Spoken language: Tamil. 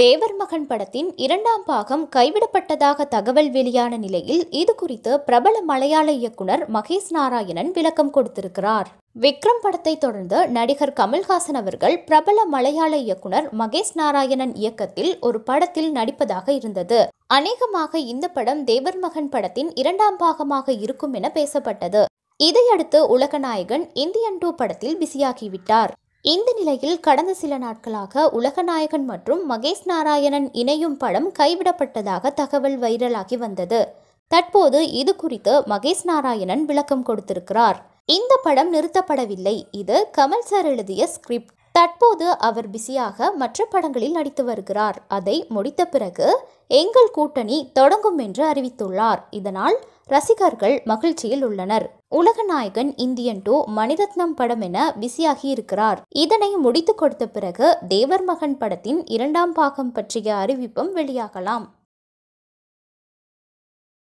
தேவர் மகன் படத்தின் இரண்டாம் பாகம் கைவிடப்பட்டதாக தகவல் வெளியான நிலையில் இது குறித்து பிரபல மலையாள இயக்குனர் மகேஷ் நாராயணன் விளக்கம் கொடுத்திருக்கிறார். விக்ரம் படத்தை தொடர்ந்து நடிகர் கமல்ஹாசன் அவர்கள் பிரபல மலையாள இயக்குனர் மகேஷ் நாராயணன் இயக்கத்தில் ஒரு படத்தில் நடிப்பதாக இருந்தது. அநேகமாக இந்த படம் தேவர் மகன் படத்தின் இரண்டாம் பாகமாக இருக்கும் என பேசப்பட்டது. இதையடுத்து உலகநாயகன் இந்தியன் டூ படத்தில் பிஸியாகிவிட்டார். இந்த நிலையில் கடந்த சில நாட்களாக உலகநாயகன் மற்றும் மகேஷ் நாராயணன் இணையும் படம் கைவிடப்பட்டதாக தகவல் வைரலாகி வந்தது. தற்போது இது குறித்து மகேஷ் நாராயணன் விளக்கம் கொடுத்திருக்கிறார். இந்த படம் நிறுத்தப்படவில்லை. இது கமல் சார் எழுதிய ஸ்கிரிப்ட். தற்போது அவர் பிஸியாக மற்ற படங்களில் நடித்து வருகிறார். அதை முடித்த பிறகு எங்கள் கூட்டணி தொடங்கும் என்று அறிவித்துள்ளார். இதனால் ரசிகர்கள் மகிழ்ச்சியில் உள்ளனர். உலகநாயகன் இந்தியன் டூ மணிரத்னம் படம் என பிஸியாகி இருக்கிறார். இதனை முடித்து கொடுத்த பிறகு தேவர் மகன் படத்தின் இரண்டாம் பாகம் பற்றிய அறிவிப்பும் வெளியாகலாம்.